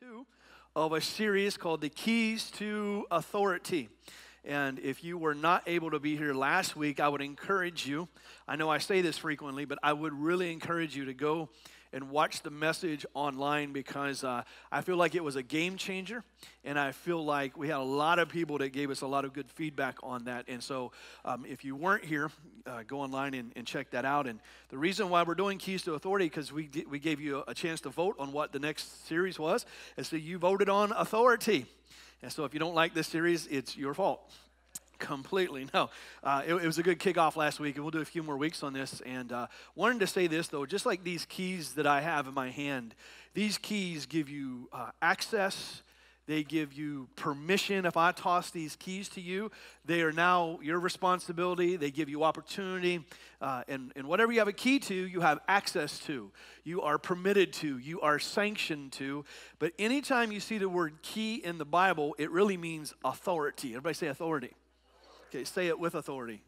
two of a series called The Keys to Authority. And if you were not able to be here last week, I would encourage you. I know I say this frequently, but I would really encourage you to go and watch the message online because uh, I feel like it was a game changer. And I feel like we had a lot of people that gave us a lot of good feedback on that. And so um, if you weren't here, uh, go online and, and, check that out. And the reason why we're doing Keys to Authority, because we, we gave you a chance to vote on what the next series was. And so you voted on authority. And so if you don't like this series, it's your fault completely. No, uh, it, it, was a good kickoff last week, and we'll do a few more weeks on this. And uh, wanted to say this though, just like these keys that I have in my hand, these keys give you uh, access. They give you permission. If I toss these keys to you, they are now your responsibility. They give you opportunity. Uh, and, and whatever you have a key to, you have access to. You are permitted to. You are sanctioned to. But anytime you see the word key in the Bible, it really means authority. Everybody say authority. Okay, say it with authority.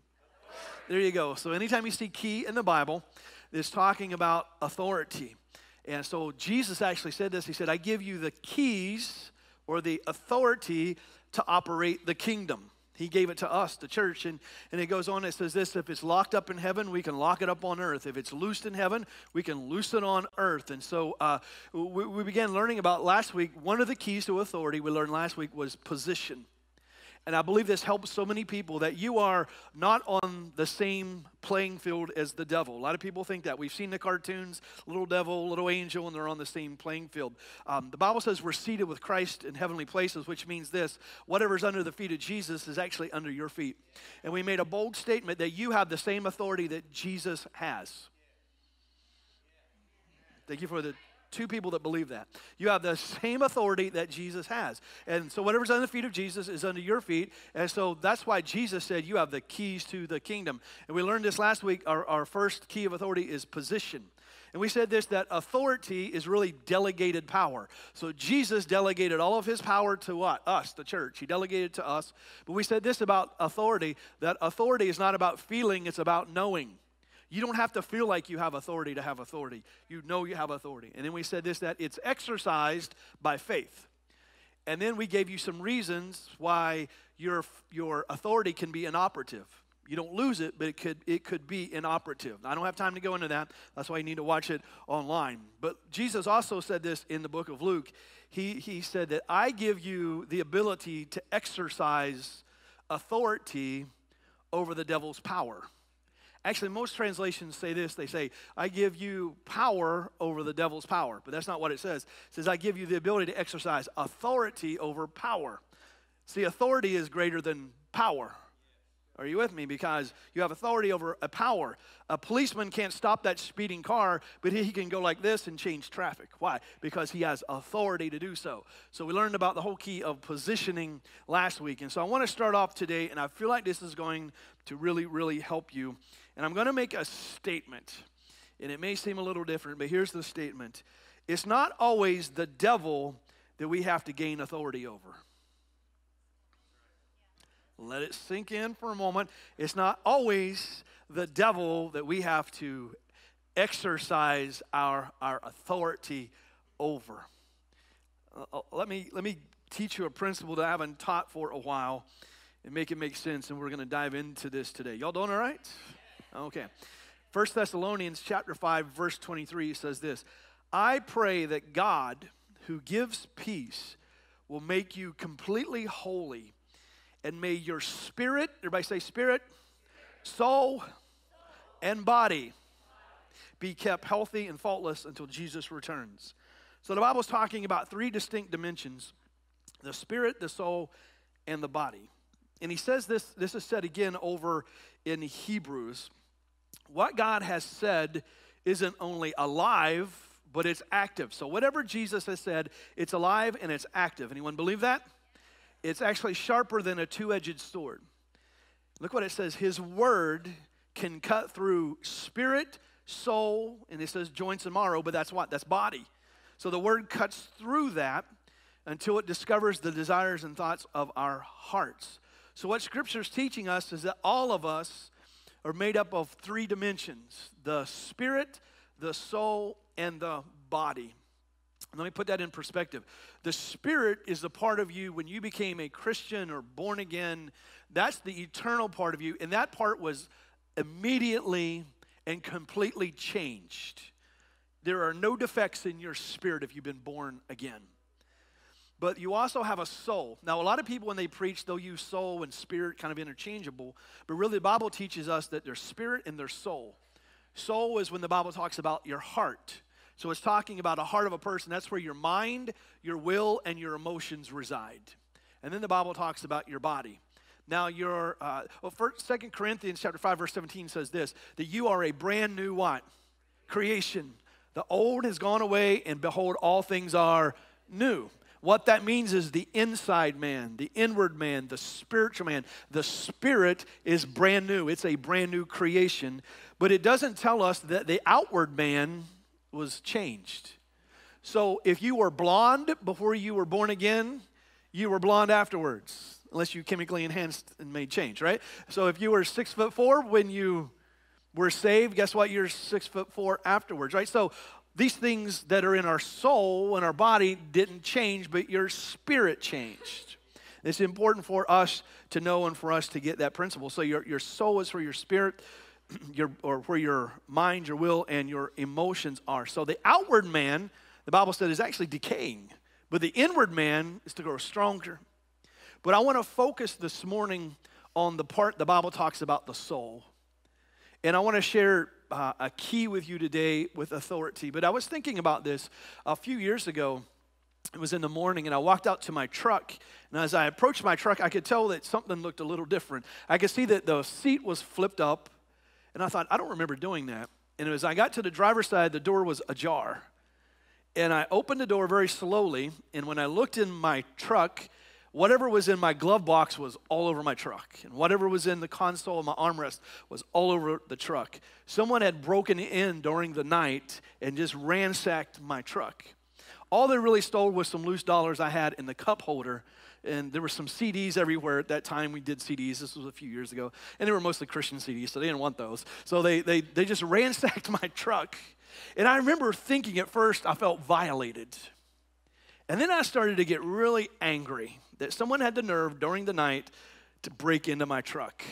There you go. So anytime you see key in the Bible, it's talking about authority. And so Jesus actually said this. He said, I give you the keys or the authority to operate the kingdom. He gave it to us, the church. And, and it goes on, it says this if it's locked up in heaven, we can lock it up on earth. If it's loosed in heaven, we can loose it on earth. And so uh, we, we began learning about last week, one of the keys to authority we learned last week was position. And I believe this helps so many people that you are not on the same playing field as the devil. A lot of people think that. We've seen the cartoons, little devil, little angel, and they're on the same playing field. Um, the Bible says we're seated with Christ in heavenly places, which means this whatever's under the feet of Jesus is actually under your feet. And we made a bold statement that you have the same authority that Jesus has. Thank you for the two people that believe that. You have the same authority that Jesus has. And so whatever's under the feet of Jesus is under your feet. And so that's why Jesus said you have the keys to the kingdom. And we learned this last week. Our, our first key of authority is position. And we said this that authority is really delegated power. So Jesus delegated all of his power to what? Us, the church. He delegated to us. But we said this about authority that authority is not about feeling, it's about knowing. You don't have to feel like you have authority to have authority. You know you have authority. And then we said this that it's exercised by faith. And then we gave you some reasons why your, your authority can be inoperative. You don't lose it, but it could, it could be inoperative. I don't have time to go into that. That's why you need to watch it online. But Jesus also said this in the book of Luke. He, he said that I give you the ability to exercise authority over the devil's power. Actually, most translations say this. They say, I give you power over the devil's power. But that's not what it says. It says, I give you the ability to exercise authority over power. See, authority is greater than power. Are you with me? Because you have authority over a power. A policeman can't stop that speeding car, but he can go like this and change traffic. Why? Because he has authority to do so. So we learned about the whole key of positioning last week. And so I want to start off today, and I feel like this is going to really, really help you and I'm going to make a statement, and it may seem a little different, but here's the statement it's not always the devil that we have to gain authority over. Let it sink in for a moment. It's not always the devil that we have to exercise our, our authority over. Uh, uh let, me, let me teach you a principle that I haven't taught for a while and make it make sense, and we're going to dive into this today. Y'all doing all right? Okay. First Thessalonians chapter 5 verse 23 says this, I pray that God who gives peace will make you completely holy and may your spirit, everybody say spirit, soul, and body be kept healthy and faultless until Jesus returns. So the Bible's talking about three distinct dimensions the spirit, the soul, and the body. And he says this, this is said again over in Hebrews what God has said isn't only alive, but it's active. So whatever Jesus has said, it's alive and it's active. Anyone believe that? It's actually sharper than a two-edged sword. Look what it says. His word can cut through spirit, soul, and it says joints and marrow, but that's what? That's body. So the word cuts through that until it discovers the desires and thoughts of our hearts. So what scripture is teaching us is that all of us are made up of three dimensions the spirit, the soul, and the body. Let me put that in perspective. The Spirit is the part of you when you became a Christian or born again. That's the eternal part of you. And that part was immediately and completely changed. There are no defects in your spirit if you've been born again. But you also have a soul. Now, a lot of people, when they preach, they'll use soul and spirit kind of interchangeable. But really, the Bible teaches us that there's spirit and there's soul. Soul is when the Bible talks about your heart. So it's talking about a heart of a person. That's where your mind, your will, and your emotions reside. And then the Bible talks about your body. Now, your uh, well, first, 2 Corinthians chapter 5, verse 17 says this, that you are a brand new what? Creation. The old has gone away, and behold, all things are new. What that means is the inside man, the inward man, the spiritual man. The spirit is brand new, it's a brand new creation. But it doesn't tell us that the outward man was changed. So if you were blonde before you were born again, you were blonde afterwards, unless you chemically enhanced and made change, right? So if you were six foot four when you were saved, guess what? You're six foot four afterwards, right? So these things that are in our soul and our body didn't change, but your spirit changed. It's important for us to know and for us to get that principle. So your, your soul is for your spirit, your, or where your mind, your will, and your emotions are. So the outward man, the Bible said, is actually decaying, but the inward man is to grow stronger. But I want to focus this morning on the part the Bible talks about the soul. And I want to share uh, a key with you today with authority. But I was thinking about this a few years ago. It was in the morning, and I walked out to my truck. And as I approached my truck, I could tell that something looked a little different. I could see that the seat was flipped up, and I thought, I don't remember doing that. And as I got to the driver's side, the door was ajar. And I opened the door very slowly, and when I looked in my truck, Whatever was in my glove box was all over my truck, and whatever was in the console of my armrest was all over the truck. Someone had broken in during the night and just ransacked my truck. All they really stole was some loose dollars I had in the cup holder, and there were some CDs everywhere at that time. We did CDs. This was a few years ago, and they were mostly Christian CDs, so they didn't want those. So they they they just ransacked my truck, and I remember thinking at first I felt violated, and then I started to get really angry that someone had the nerve during the night to break into my truck.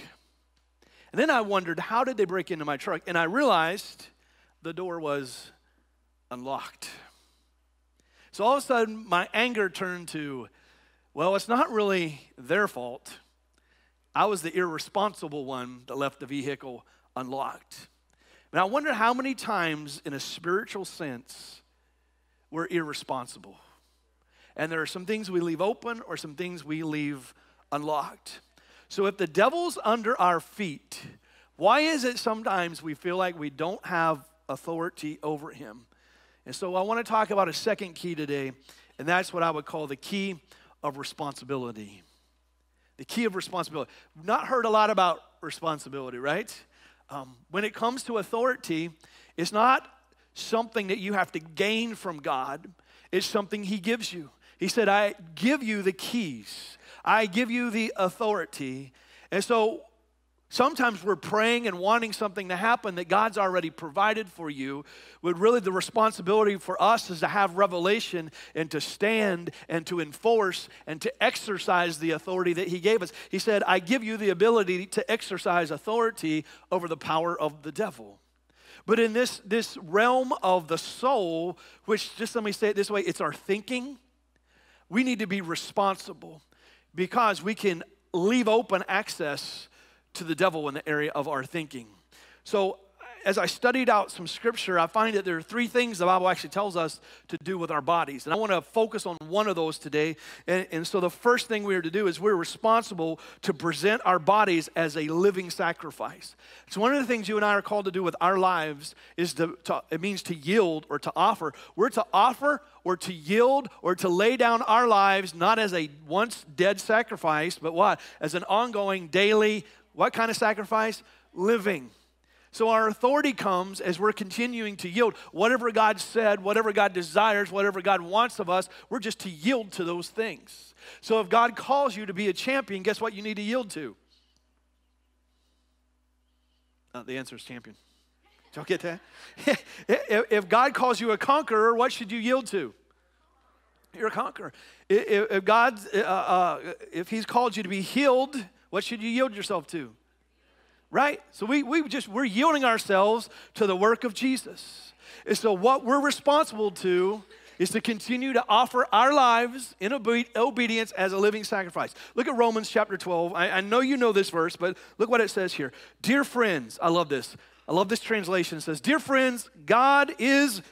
And then I wondered, how did they break into my truck? And I realized the door was unlocked. So all of a sudden, my anger turned to, well, it's not really their fault. I was the irresponsible one that left the vehicle unlocked. And I wonder how many times, in a spiritual sense, we're irresponsible. And there are some things we leave open or some things we leave unlocked. So if the devil's under our feet, why is it sometimes we feel like we don't have authority over him? And so I want to talk about a second key today, and that's what I would call the key of responsibility. The key of responsibility. Not heard a lot about responsibility, right? Um, when it comes to authority, it's not something that you have to gain from God, it's something He gives you. He said, I give you the keys, I give you the authority. And so sometimes we're praying and wanting something to happen that God's already provided for you. But really, the responsibility for us is to have revelation and to stand and to enforce and to exercise the authority that He gave us. He said, I give you the ability to exercise authority over the power of the devil. But in this, this realm of the soul, which just let me say it this way it's our thinking, we need to be responsible because we can leave open access to the devil in the area of our thinking. So as I studied out some scripture, I find that there are three things the Bible actually tells us to do with our bodies. And I want to focus on one of those today. And, and, so the first thing we are to do is we're responsible to present our bodies as a living sacrifice. So one of the things you and I are called to do with our lives is to, to it means to yield or to offer. We're to offer or to yield or to lay down our lives not as a once dead sacrifice, but what? As an ongoing daily, what kind of sacrifice? Living so our authority comes as we're continuing to yield. Whatever God said, whatever God desires, whatever God wants of us, we're just to yield to those things. So if God calls you to be a champion, guess what you need to yield to? Uh, the answer is champion. Y'all get that? if God calls you a conqueror, what should you yield to? You're a conqueror. If, God's, uh, uh, if He's called you to be healed, what should you yield yourself to? Right? So we, we just, we're yielding ourselves to the work of Jesus. And so what we're responsible to is to continue to offer our lives in obe- obedience as a living sacrifice. Look at Romans chapter 12. I, I know you know this verse, but look what it says here. Dear friends, I love this. I love this translation. It says, Dear friends, God is.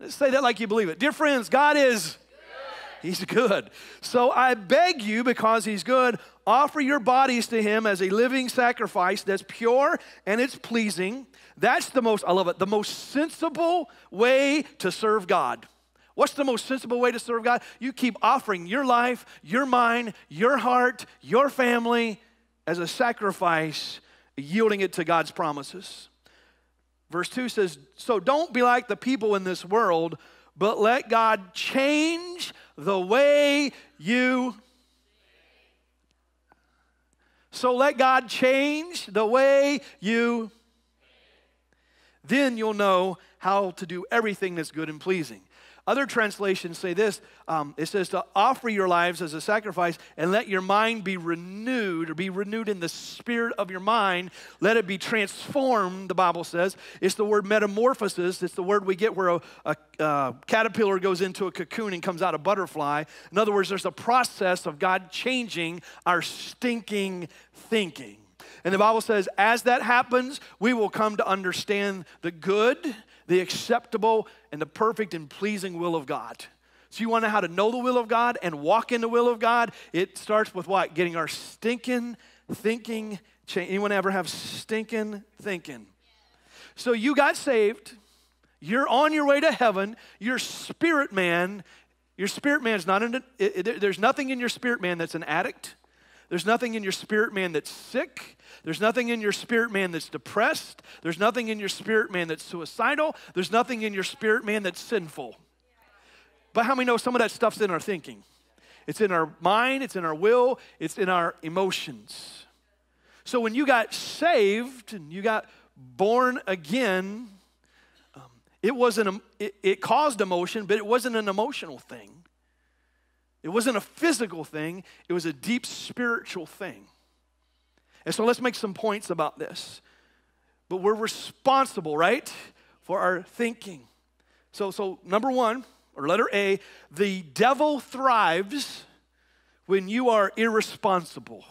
Let's say that like you believe it. Dear friends, God is. He's good. So I beg you, because He's good, offer your bodies to Him as a living sacrifice that's pure and it's pleasing. That's the most, I love it, the most sensible way to serve God. What's the most sensible way to serve God? You keep offering your life, your mind, your heart, your family as a sacrifice, yielding it to God's promises. Verse 2 says, So don't be like the people in this world, but let God change the way you. So let God change the way you then you'll know how to do everything that's good and pleasing. Other translations say this um, it says to offer your lives as a sacrifice and let your mind be renewed or be renewed in the spirit of your mind. Let it be transformed, the Bible says. It's the word metamorphosis. It's the word we get where a, a, a caterpillar goes into a cocoon and comes out a butterfly. In other words, there's a process of God changing our stinking thinking. And the Bible says, as that happens, we will come to understand the good, the acceptable, and the perfect and pleasing will of God. So you want to know how to know the will of God and walk in the will of God? It starts with what? Getting our stinking thinking. Anyone ever have stinking thinking? So you got saved. You're on your way to heaven. Your spirit man, your spirit man is not in, it, it, there's nothing in your spirit man that's an addict. There's nothing in your spirit man that's sick. There's nothing in your spirit man that's depressed. There's nothing in your spirit man that's suicidal. There's nothing in your spirit man that's sinful. But how many know some of that stuff's in our thinking? It's in our mind, it's in our will, it's in our emotions. So when you got saved and you got born again, um, it wasn't, it, it caused emotion, but it wasn't an emotional thing. It wasn't a physical thing, it was a deep spiritual thing. And so let's make some points about this. But we're responsible, right, for our thinking. So, so number one, or letter A, the devil thrives when you are irresponsible.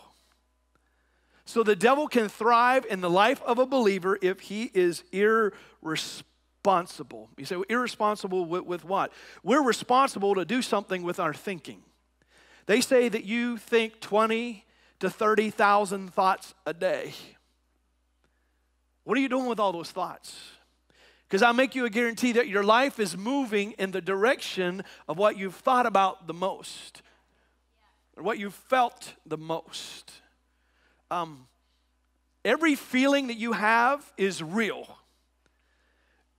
So the devil can thrive in the life of a believer if he is irresponsible responsible. You say, well, irresponsible with, with what? We're responsible to do something with our thinking. They say that you think 20 to 30,000 thoughts a day. What are you doing with all those thoughts? Because I make you a guarantee that your life is moving in the direction of what you've thought about the most, or what you've felt the most. Um, every feeling that you have is real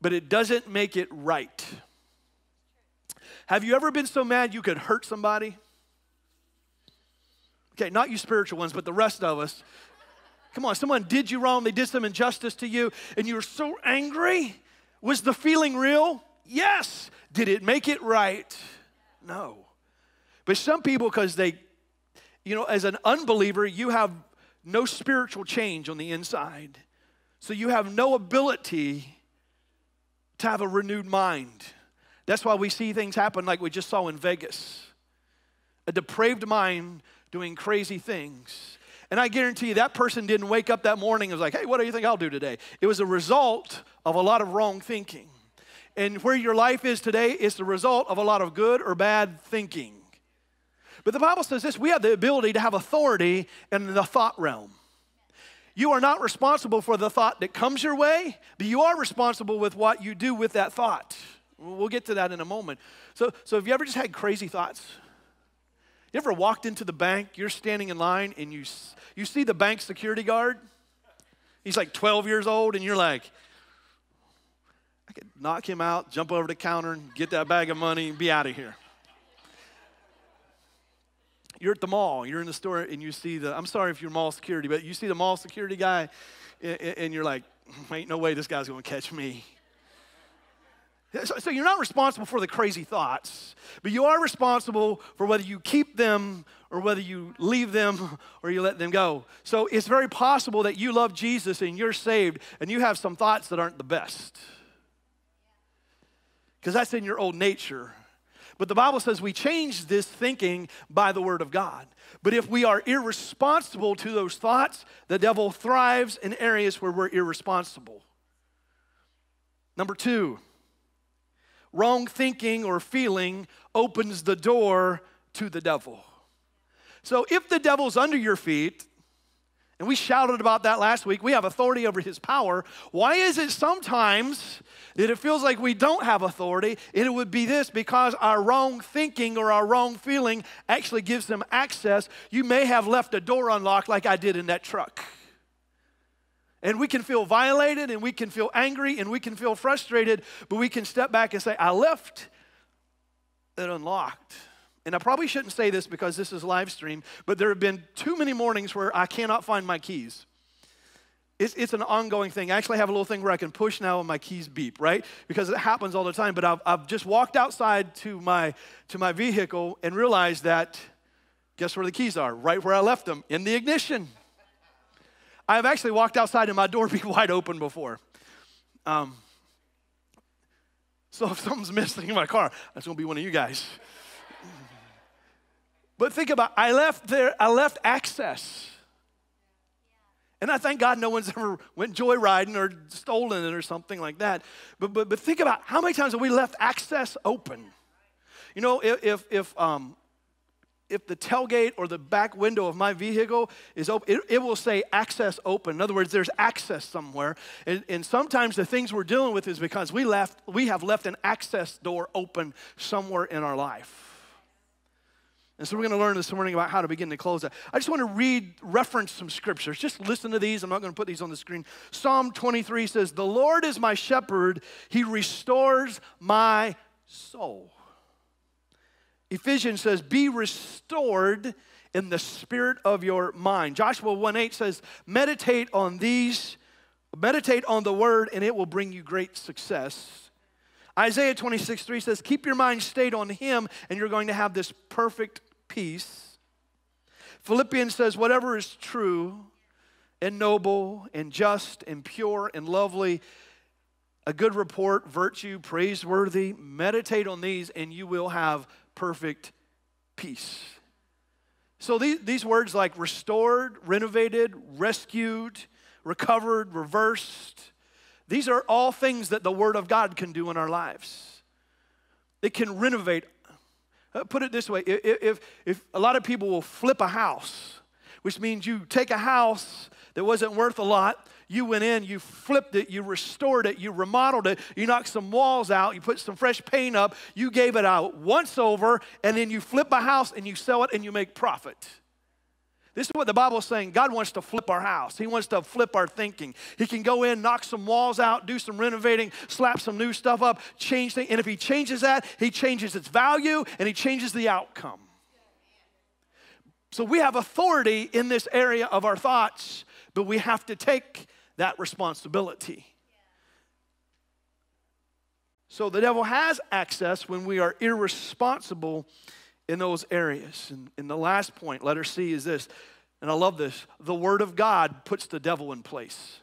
but it doesn't make it right. Have you ever been so mad you could hurt somebody? Okay, not you spiritual ones, but the rest of us. Come on, someone did you wrong, they did some injustice to you, and you were so angry. Was the feeling real? Yes. Did it make it right? No. But some people, because they, you know, as an unbeliever, you have no spiritual change on the inside. So you have no ability to have a renewed mind. That's why we see things happen like we just saw in Vegas a depraved mind doing crazy things. And I guarantee you that person didn't wake up that morning and was like, hey, what do you think I'll do today? It was a result of a lot of wrong thinking. And where your life is today is the result of a lot of good or bad thinking. But the Bible says this we have the ability to have authority in the thought realm. You are not responsible for the thought that comes your way, but you are responsible with what you do with that thought. We'll get to that in a moment. So, so have you ever just had crazy thoughts? You ever walked into the bank, you're standing in line, and you, you see the bank security guard? He's like 12 years old, and you're like, I could knock him out, jump over the counter, and get that bag of money, and be out of here you're at the mall, you're in the store, and you see the, I'm sorry if you're mall security, but you see the mall security guy, and you're like, hmm, ain't no way this guy's gonna catch me. So, so you're not responsible for the crazy thoughts, but you are responsible for whether you keep them or whether you leave them or you let them go. So it's very possible that you love Jesus and you're saved and you have some thoughts that aren't the best. Because that's in your old nature. But the Bible says we change this thinking by the Word of God. But if we are irresponsible to those thoughts, the devil thrives in areas where we're irresponsible. Number two, wrong thinking or feeling opens the door to the devil. So if the devil's under your feet, and we shouted about that last week, we have authority over his power. Why is it sometimes that it feels like we don't have authority? And it would be this because our wrong thinking or our wrong feeling actually gives them access. You may have left a door unlocked like I did in that truck. And we can feel violated and we can feel angry and we can feel frustrated, but we can step back and say, I left it unlocked. And I probably shouldn't say this because this is live stream, but there have been too many mornings where I cannot find my keys. It's, it's an ongoing thing. I actually have a little thing where I can push now and my keys beep, right? Because it happens all the time. But I've, I've just walked outside to my, to my vehicle and realized that guess where the keys are? Right where I left them, in the ignition. I've actually walked outside and my door be wide open before. Um, so if something's missing in my car, that's gonna be one of you guys. But think about I left there, I left access. And I thank God no one's ever went joyriding or stolen it or something like that. But, but, but think about how many times have we left access open? You know, if, if, um, if the tailgate or the back window of my vehicle is open, it, it will say access open. In other words, there's access somewhere. And, and, sometimes the things we're dealing with is because we left, we have left an access door open somewhere in our life. And so we're going to learn this morning about how to begin to close that. I just want to read, reference some scriptures. Just listen to these. I'm not going to put these on the screen. Psalm 23 says, The Lord is my shepherd, he restores my soul. Ephesians says, Be restored in the spirit of your mind. Joshua 1 8 says, Meditate on these, meditate on the word, and it will bring you great success. Isaiah 26 3 says, Keep your mind stayed on him, and you're going to have this perfect peace. Philippians says, Whatever is true and noble and just and pure and lovely, a good report, virtue, praiseworthy, meditate on these, and you will have perfect peace. So these, these words like restored, renovated, rescued, recovered, reversed, these are all things that the Word of God can do in our lives. It can renovate. Uh, put it this way if, if, if a lot of people will flip a house, which means you take a house that wasn't worth a lot you went in, you flipped it, you restored it, you remodeled it, you knocked some walls out, you put some fresh paint up, you gave it out once over, and then you flip a house and you sell it and you make profit. This is what the Bible is saying. God wants to flip our house. He wants to flip our thinking. He can go in, knock some walls out, do some renovating, slap some new stuff up, change things. And if He changes that, He changes its value and He changes the outcome. So we have authority in this area of our thoughts, but we have to take that responsibility. So the devil has access when we are irresponsible in those areas. And, and the last point, letter C, is this, and I love this the Word of God puts the devil in place.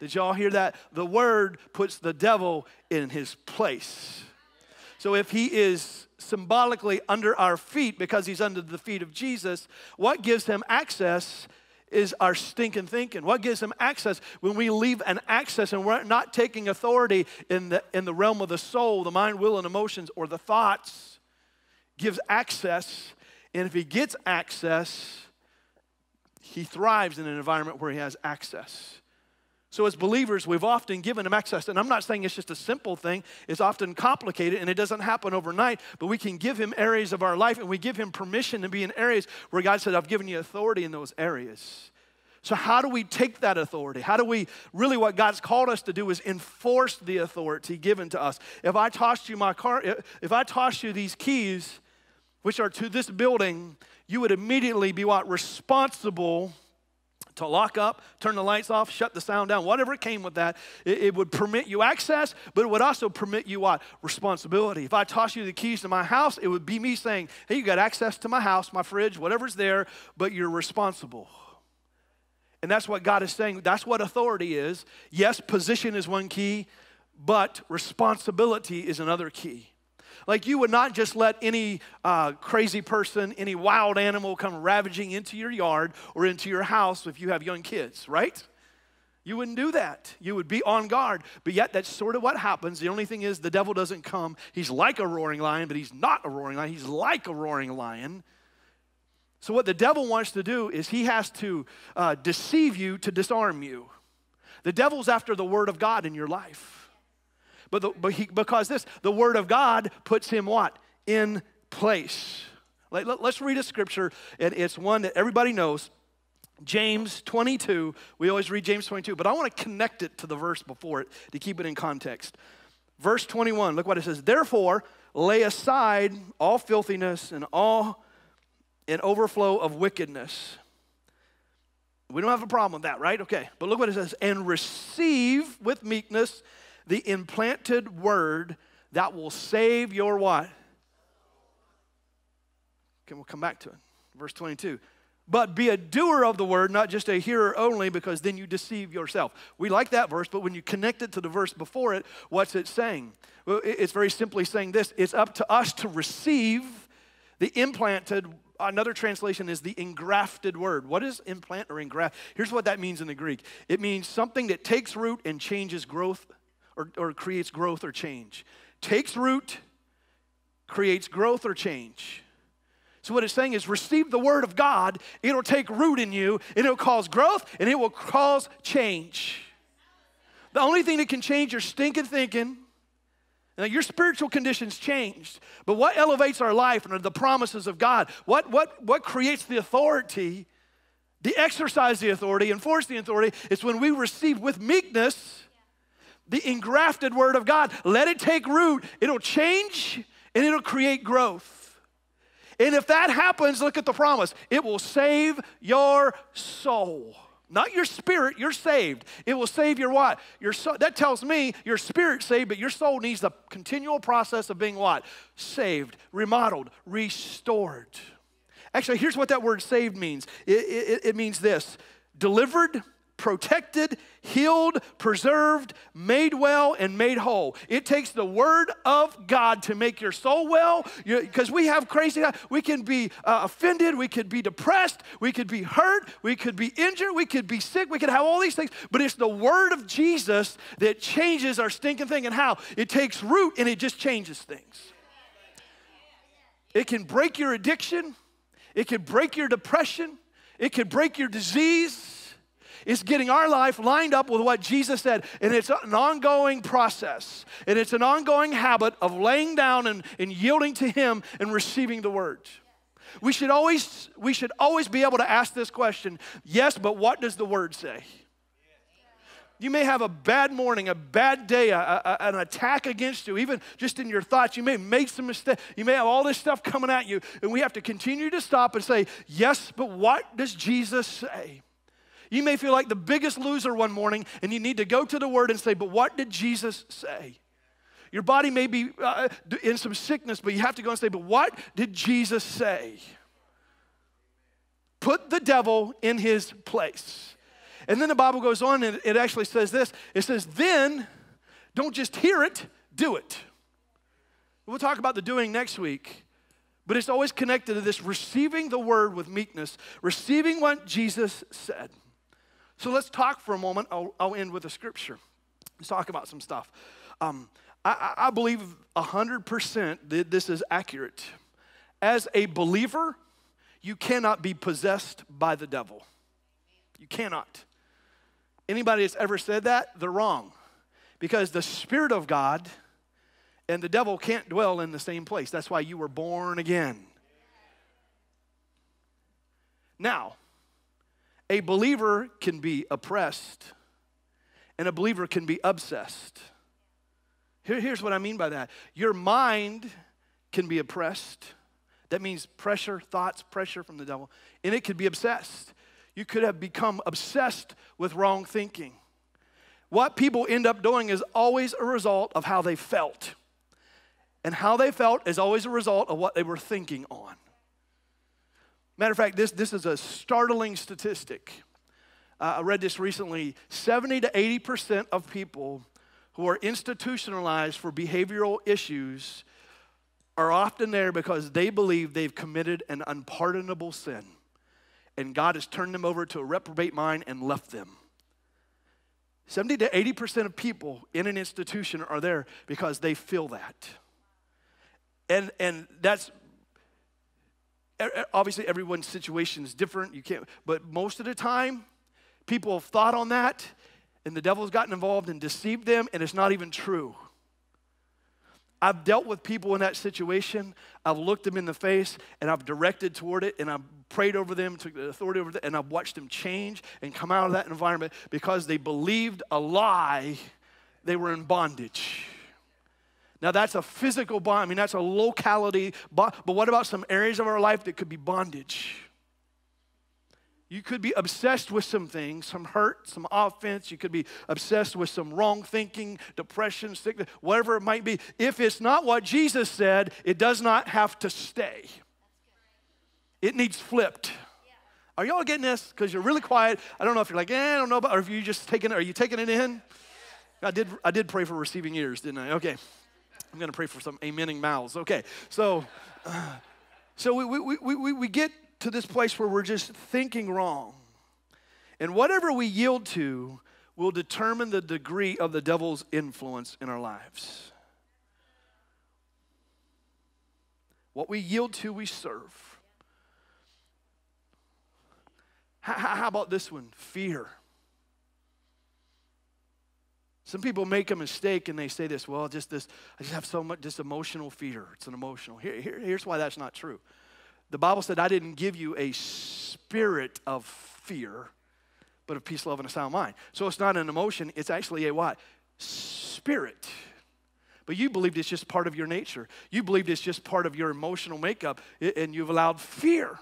Did y'all hear that? The Word puts the devil in his place. So if he is symbolically under our feet because he's under the feet of Jesus, what gives him access is our stinking thinking. What gives them access when we leave an access and we're not taking authority in the, in the realm of the soul, the mind, will, and emotions, or the thoughts, gives access. And if he gets access, he thrives in an environment where he has access. So, as believers, we've often given him access. And I'm not saying it's just a simple thing, it's often complicated and it doesn't happen overnight, but we can give him areas of our life and we give him permission to be in areas where God said, I've given you authority in those areas. So, how do we take that authority? How do we really, what God's called us to do is enforce the authority given to us? If I tossed you my car, if I tossed you these keys, which are to this building, you would immediately be what? Responsible to lock up, turn the lights off, shut the sound down, whatever came with that. It, it, would permit you access, but it would also permit you what? Responsibility. If I toss you the keys to my house, it would be me saying, hey, you got access to my house, my fridge, whatever's there, but you're responsible. And that's what God is saying. That's what authority is. Yes, position is one key, but responsibility is another key. Like you would not just let any uh, crazy person, any wild animal come ravaging into your yard or into your house if you have young kids, right? You wouldn't do that. You would be on guard. But yet, that's sort of what happens. The only thing is, the devil doesn't come. He's like a roaring lion, but he's not a roaring lion. He's like a roaring lion. So, what the devil wants to do is he has to uh, deceive you to disarm you. The devil's after the word of God in your life. But, the, but he, because this, the Word of God puts him what? In place. Let, let, let's read a scripture, and it's one that everybody knows. James 22. We always read James 22, but I want to connect it to the verse before it to keep it in context. Verse 21, look what it says. Therefore, lay aside all filthiness and all an overflow of wickedness. We don't have a problem with that, right? Okay. But look what it says. And receive with meekness the implanted word that will save your what? Okay, we'll come back to it. Verse 22. But be a doer of the word, not just a hearer only, because then you deceive yourself. We like that verse, but when you connect it to the verse before it, what's it saying? Well, it's very simply saying this it's up to us to receive the implanted another translation is the engrafted word. What is implant or engraft? Here's what that means in the Greek it means something that takes root and changes growth or, or creates growth or change. Takes root, creates growth or change. So, what it's saying is receive the word of God, it'll take root in you, and it'll cause growth, and it will cause change. The only thing that can change your stinking thinking, now, your spiritual conditions changed, but what elevates our life and the promises of God? What, what, what creates the authority, the exercise the authority, enforce the authority, It's when we receive with meekness the engrafted word of God. Let it take root, it'll change and it'll create growth. And if that happens, look at the promise it will save your soul. Not your spirit, you're saved. It will save your what? Your soul. That tells me your spirit saved, but your soul needs the continual process of being what? Saved, remodeled, restored. Actually, here's what that word saved means it, it, it means this delivered protected, healed, preserved, made well, and made whole. It takes the word of God to make your soul well, because we have crazy, we can be uh, offended, we could be depressed, we could be hurt, we could be injured, we could be sick, we could have all these things, but it's the word of Jesus that changes our stinking thing. And how? It takes root and it just changes things. It can break your addiction, it can break your depression, it can break your disease. It's getting our life lined up with what Jesus said. And it's an ongoing process. And it's an ongoing habit of laying down and, and yielding to Him and receiving the word. We should always we should always be able to ask this question, yes, but what does the word say? You may have a bad morning, a bad day, a, a, an attack against you, even just in your thoughts. You may have made some mistakes. You may have all this stuff coming at you. And we have to continue to stop and say, Yes, but what does Jesus say? You may feel like the biggest loser one morning and you need to go to the Word and say, But what did Jesus say? Your body may be uh, in some sickness, but you have to go and say, But what did Jesus say? Put the devil in his place. And then the Bible goes on and it actually says this it says, Then don't just hear it, do it. We'll talk about the doing next week. But it's always connected to this receiving the word with meekness, receiving what Jesus said. So let's talk for a moment. I'll, I'll end with a scripture. Let's talk about some stuff. Um, I, I believe 100% that this is accurate. As a believer, you cannot be possessed by the devil. You cannot. Anybody that's ever said that, they're wrong. Because the Spirit of God and the devil can't dwell in the same place. That's why you were born again. Now, a believer can be oppressed, and a believer can be obsessed. Here, here's what I mean by that your mind can be oppressed. That means pressure, thoughts, pressure from the devil, and it could be obsessed. You could have become obsessed with wrong thinking. What people end up doing is always a result of how they felt. And how they felt is always a result of what they were thinking on. Matter of fact, this, this is a startling statistic. Uh, I read this recently 70 to 80% of people who are institutionalized for behavioral issues are often there because they believe they've committed an unpardonable sin. And God has turned them over to a reprobate mind and left them. 70 to 80% of people in an institution are there because they feel that. And, and that's obviously everyone's situation is different. You can't, but most of the time, people have thought on that, and the devil's gotten involved and deceived them, and it's not even true. I've dealt with people in that situation. I've looked them in the face and I've directed toward it and I've prayed over them, took the authority over them, and I've watched them change and come out of that environment because they believed a lie, they were in bondage. Now, that's a physical bond. I mean, that's a locality. But what about some areas of our life that could be bondage? You could be obsessed with some things, some hurt, some offense. You could be obsessed with some wrong thinking, depression, sickness, whatever it might be. If it's not what Jesus said, it does not have to stay. It needs flipped. Are y'all getting this? Because you're really quiet. I don't know if you're like, eh, I don't know, about, or if you just taking it. Are you taking it in? I did. I did pray for receiving ears, didn't I? Okay. I'm going to pray for some amening mouths. Okay. So, uh, so we, we, we, we, we get to this place where we're just thinking wrong. And whatever we yield to will determine the degree of the devil's influence in our lives. What we yield to, we serve. How, how about this one? Fear. Some people make a mistake and they say this, well, just this, I just have so much, just emotional fear. It's an emotional. Here, here, here's why that's not true. The Bible said, I didn't give you a spirit of fear, but of peace, love, and a sound mind. So it's not an emotion, it's actually a what? Spirit. But you believed it's just part of your nature. You believed it's just part of your emotional makeup, and you've allowed fear.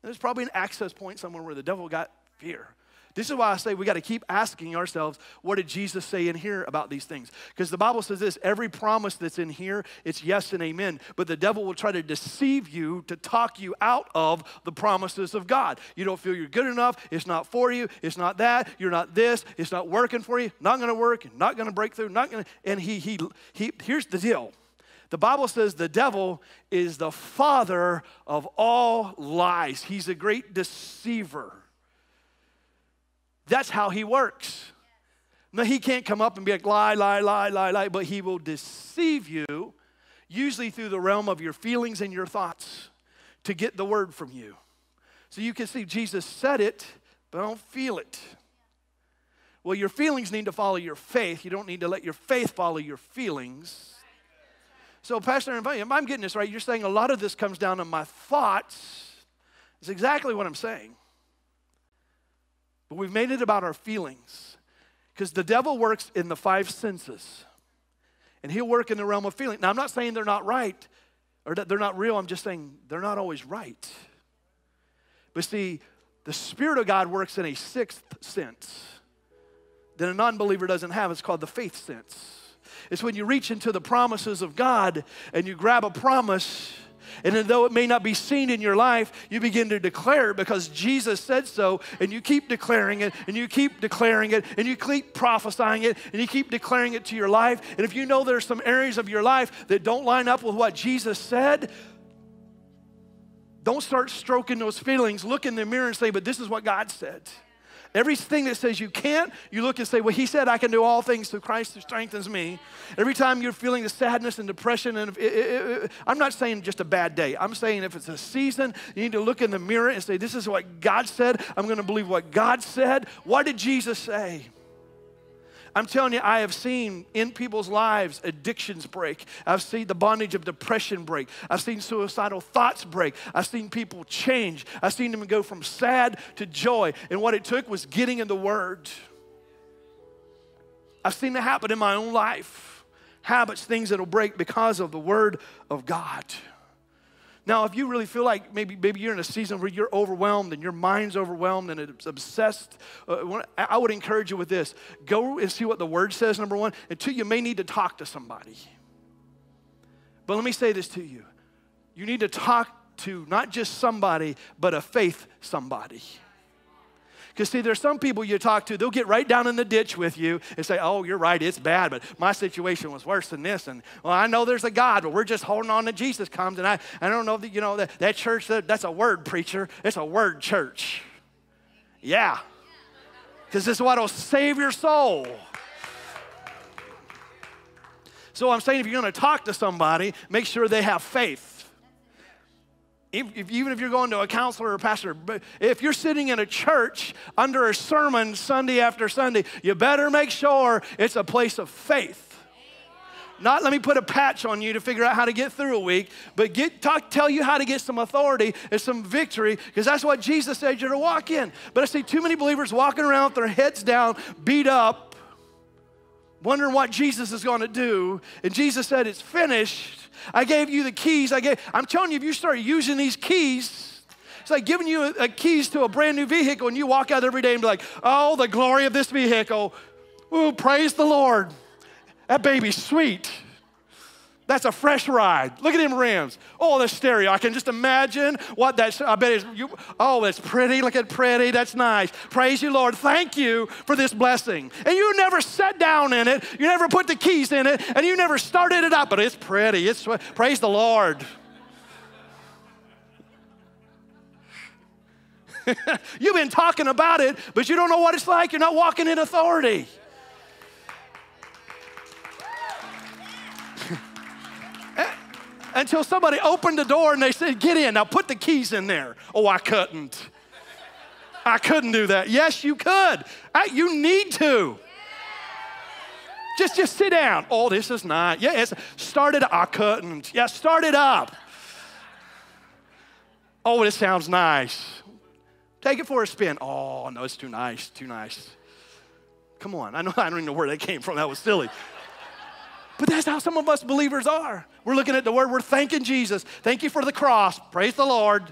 There's probably an access point somewhere where the devil got fear. This is why I say we got to keep asking ourselves, what did Jesus say in here about these things? Because the Bible says this every promise that's in here, it's yes and amen. But the devil will try to deceive you to talk you out of the promises of God. You don't feel you're good enough. It's not for you. It's not that. You're not this. It's not working for you. Not going to work. Not going to break through. Not going to. And he, he, he, here's the deal. The Bible says the devil is the father of all lies. He's a great deceiver. That's how he works. Now, he can't come up and be like, lie, lie, lie, lie, lie, but he will deceive you, usually through the realm of your feelings and your thoughts, to get the word from you. So you can see Jesus said it, but I don't feel it. Well, your feelings need to follow your faith. You don't need to let your faith follow your feelings. So, Pastor, if I'm getting this right, you're saying a lot of this comes down to my thoughts. It's exactly what I'm saying. But we've made it about our feelings. Because the devil works in the five senses. And he'll work in the realm of feeling. Now, I'm not saying they're not right or that they're not real. I'm just saying they're not always right. But see, the Spirit of God works in a sixth sense that a non believer doesn't have. It's called the faith sense. It's when you reach into the promises of God and you grab a promise and though it may not be seen in your life, you begin to declare it because Jesus said so, and you keep declaring it, and you keep declaring it, and you keep prophesying it, and you keep declaring it to your life. And if you know there's some areas of your life that don't line up with what Jesus said, don't start stroking those feelings. Look in the mirror and say, But this is what God said. Everything that says you can't, you look and say, Well, He said I can do all things through Christ who strengthens me. Every time you're feeling the sadness and depression, and it, it, it, I'm not saying just a bad day. I'm saying if it's a season, you need to look in the mirror and say, This is what God said. I'm going to believe what God said. What did Jesus say? I'm telling you, I have seen in people's lives addictions break. I've seen the bondage of depression break. I've seen suicidal thoughts break. I've seen people change. I've seen them go from sad to joy. And what it took was getting in the Word. I've seen it happen in my own life habits, things that'll break because of the Word of God. Now, if you really feel like maybe, maybe you're in a season where you're overwhelmed and your mind's overwhelmed and it's obsessed, uh, I would encourage you with this go and see what the word says, number one. And two, you may need to talk to somebody. But let me say this to you you need to talk to not just somebody, but a faith somebody. Because, see, there's some people you talk to, they'll get right down in the ditch with you and say, Oh, you're right, it's bad, but my situation was worse than this. And, well, I know there's a God, but we're just holding on to Jesus comes. And I, I don't know that, you know, that, that church, that, that's a word preacher, it's a word church. Yeah. Because this is what will save your soul. So I'm saying if you're going to talk to somebody, make sure they have faith if, even if you're going to a counselor or a pastor, but if you're sitting in a church under a sermon Sunday after Sunday, you better make sure it's a place of faith. Not let me put a patch on you to figure out how to get through a week, but get talk, tell you how to get some authority and some victory, because that's what Jesus said you're to walk in. But I see too many believers walking around with their heads down, beat up, wondering what Jesus is going to do. And Jesus said, It's finished. I gave you the keys. I gave, I'm telling you, if you start using these keys, it's like giving you a, a keys to a brand new vehicle and you walk out every day and be like, oh, the glory of this vehicle. Ooh, praise the Lord. That baby's sweet. That's a fresh ride. Look at him rims. Oh, the stereo. I can just imagine what that's. I bet it's. You, oh, that's pretty. Look at pretty. That's nice. Praise you, Lord. Thank you for this blessing. And you never sat down in it. You never put the keys in it, and you never started it up. But it's pretty. It's praise the Lord. You've been talking about it, but you don't know what it's like. You're not walking in authority. Until somebody opened the door and they said, Get in, now put the keys in there. Oh, I couldn't. I couldn't do that. Yes, you could. I, you need to. Just, just sit down. Oh, this is not. Yes, start it. I couldn't. Yeah, start it up. Oh, this sounds nice. Take it for a spin. Oh, no, it's too nice. Too nice. Come on. I know I don't even know where that came from. That was silly. But that's how some of us believers are. We're looking at the word, we're thanking Jesus. Thank you for the cross. Praise the Lord.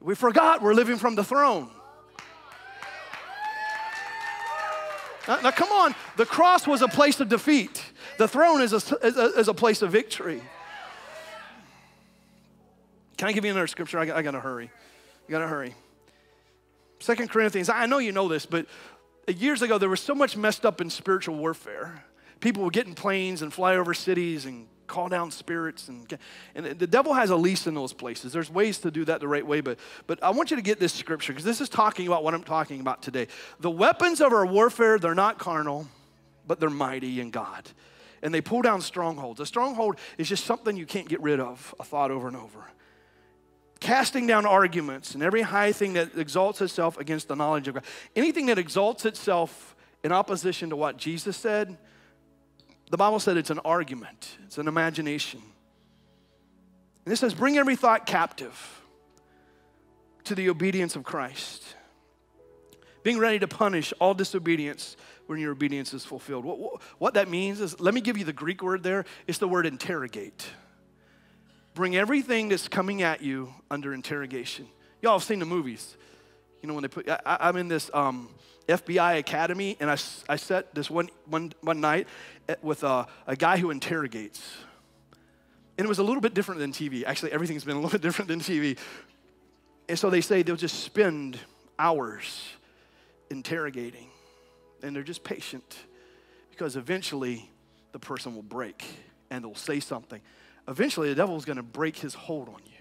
We forgot we're living from the throne. Now, now come on, the cross was a place of defeat, the throne is a, is a, is a place of victory. Can I give you another scripture? I, I gotta hurry. I gotta hurry. Second Corinthians, I know you know this, but years ago there was so much messed up in spiritual warfare people were getting planes and fly over cities and call down spirits and, and the devil has a lease in those places. There's ways to do that the right way but but i want you to get this scripture because this is talking about what i'm talking about today. The weapons of our warfare they're not carnal but they're mighty in god. And they pull down strongholds. A stronghold is just something you can't get rid of a thought over and over. Casting down arguments and every high thing that exalts itself against the knowledge of god. Anything that exalts itself in opposition to what jesus said the Bible said it's an argument, it's an imagination. And it says, bring every thought captive to the obedience of Christ. Being ready to punish all disobedience when your obedience is fulfilled. What, what, what that means is, let me give you the Greek word there. It's the word interrogate. Bring everything that's coming at you under interrogation. Y'all have seen the movies. You know, when they put, I, am in this um, FBI academy, and I, I sat this one, one, one night with a, a guy who interrogates. And it was a little bit different than TV. Actually, everything's been a little bit different than TV. And so they say they'll just spend hours interrogating, and they're just patient because eventually the person will break and they'll say something. Eventually, the devil's going to break his hold on you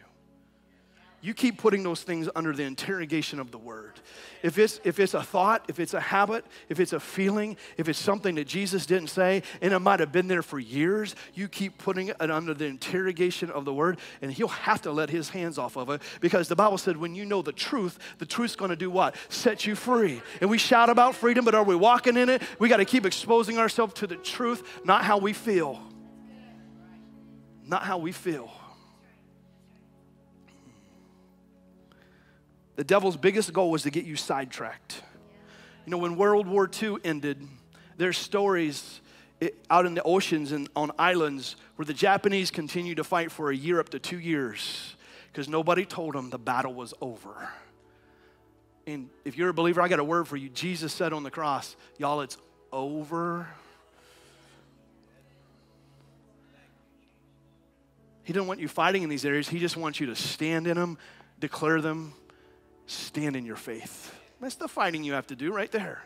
you keep putting those things under the interrogation of the word. If it's, if it's a thought, if it's a habit, if it's a feeling, if it's something that Jesus didn't say, and it might have been there for years, you keep putting it under the interrogation of the word, and he'll have to let his hands off of it because the Bible said when you know the truth, the truth's gonna do what? Set you free. And we shout about freedom, but are we walking in it? We gotta keep exposing ourselves to the truth, not how we feel. Not how we feel. The devil's biggest goal was to get you sidetracked. You know, when World War II ended, there's stories out in the oceans and on islands where the Japanese continued to fight for a year up to two years because nobody told them the battle was over. And if you're a believer, I got a word for you. Jesus said on the cross, y'all, it's over. He doesn't want you fighting in these areas. He just wants you to stand in them, declare them, stand in your faith. That's the fighting you have to do right there.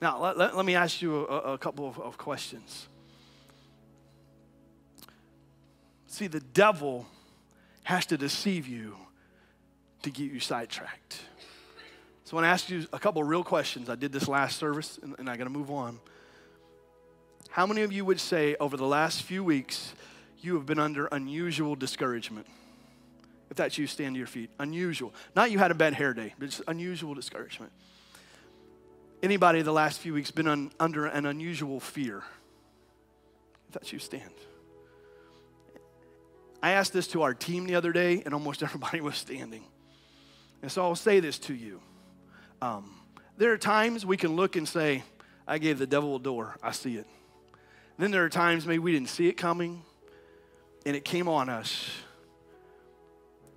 Now, let, let, let me ask you a, a couple of, of questions. See, the devil has to deceive you to get you sidetracked. So I want to ask you a couple real questions. I did this last service, and, and I got to move on. How many of you would say over the last few weeks you have been under unusual discouragement? If that's you, stand to your feet. Unusual. Not you had a bad hair day, but it's unusual discouragement. Anybody the last few weeks been un, under an unusual fear? If that's you, stand. I asked this to our team the other day, and almost everybody was standing. And so I'll say this to you. Um, there are times we can look and say, I gave the devil a door, I see it. Then there are times maybe we didn't see it coming and it came on us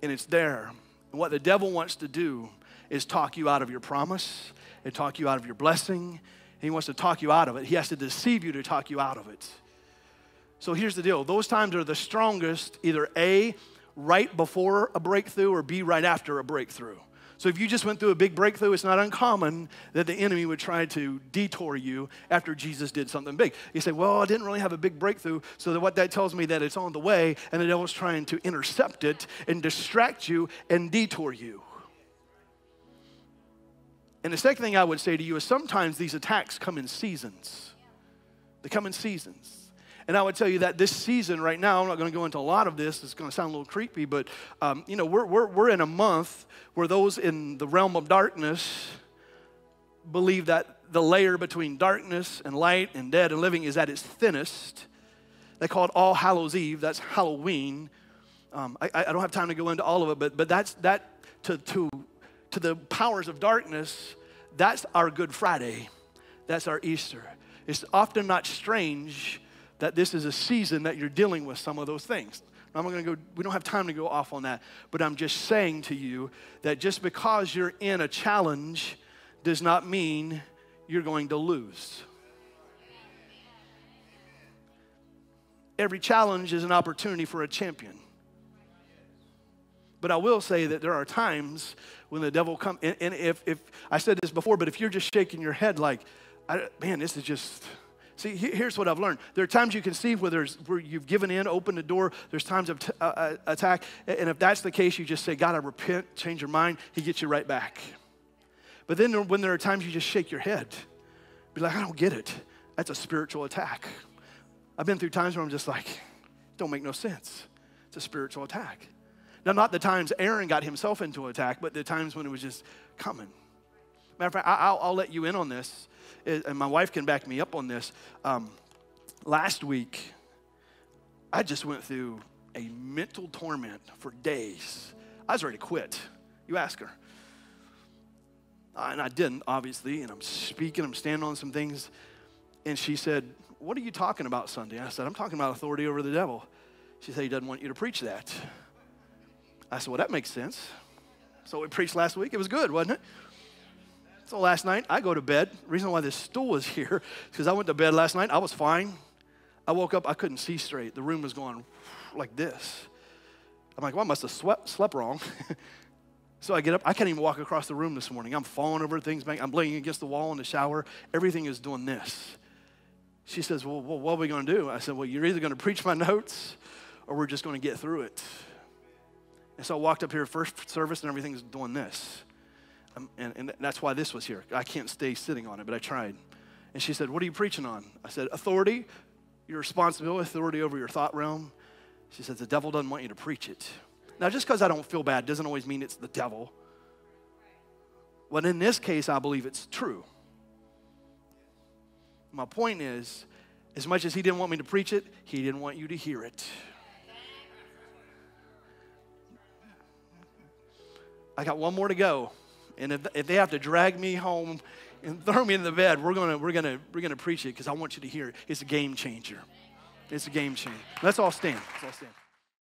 and it's there. And what the devil wants to do is talk you out of your promise and talk you out of your blessing. He wants to talk you out of it. He has to deceive you to talk you out of it. So here's the deal those times are the strongest, either A, right before a breakthrough, or B, right after a breakthrough. So if you just went through a big breakthrough, it's not uncommon that the enemy would try to detour you after Jesus did something big. You say, well, I didn't really have a big breakthrough, so that what that tells me that it's on the way, and the devil's trying to intercept it and distract you and detour you. And the second thing I would say to you is sometimes these attacks come in seasons. They come in seasons. And I would tell you that this season right now, I'm not going to go into a lot of this, it's going to sound a little creepy, but um, you know, we're, we're, we're in a month where those in the realm of darkness believe that the layer between darkness and light and dead and living is at its thinnest. They call it All Hallows Eve, that's Halloween. Um, I, I don't have time to go into all of it, but, but that's that to, to, to the powers of darkness, that's our Good Friday. That's our Easter. It's often not strange that this is a season that you're dealing with some of those things. I'm going to go, we don't have time to go off on that, but I'm just saying to you that just because you're in a challenge does not mean you're going to lose. Every challenge is an opportunity for a champion. But I will say that there are times when the devil comes, and, and, if, if I said this before, but if you're just shaking your head like, man, this is just, See, here's what I've learned. There are times you can see where, there's, where you've given in, opened the door. There's times of t- uh, uh attack. And if that's the case, you just say, God, I repent, change your mind. He gets you right back. But then when there are times you just shake your head, be like, I don't get it. That's a spiritual attack. I've been through times where I'm just like, don't make no sense. It's a spiritual attack. Now, not the times Aaron got himself into attack, but the times when it was just coming. Matter of fact, I'll, I'll let you in on this and my wife can back me up on this. Um, last week, I just went through a mental torment for days. I was ready to quit. You ask her. Uh, and I didn't, obviously. And I'm speaking, I'm standing on some things. And she said, What are you talking about Sunday? I said, I'm talking about authority over the devil. She said, He doesn't want you to preach that. I said, Well, that makes sense. So we preached last week. It was good, wasn't it? So last night, I go to bed. Reason why this stool is here is because I went to bed last night. I was fine. I woke up, I couldn't see straight. The room was going like this. I'm like, well, I must have swept, slept wrong. so I get up. I can't even walk across the room this morning. I'm falling over things. I'm laying against the wall in the shower. Everything is doing this. She says, well, well what are we going to do? I said, well, you're either going to preach my notes or we're just going to get through it. And so I walked up here first service and everything's doing this. Um, and, and that's why this was here. I can't stay sitting on it, but I tried. And she said, What are you preaching on? I said, Authority, your responsibility, authority over your thought realm. She said, The devil doesn't want you to preach it. Now, just because I don't feel bad doesn't always mean it's the devil. But in this case, I believe it's true. My point is, as much as he didn't want me to preach it, he didn't want you to hear it. I got one more to go. And if, if they have to drag me home and throw me in the bed. We're gonna, we're gonna, we're gonna preach it because I want you to hear it. It's a game changer. It's a game changer. Let's all stand. Let's all stand.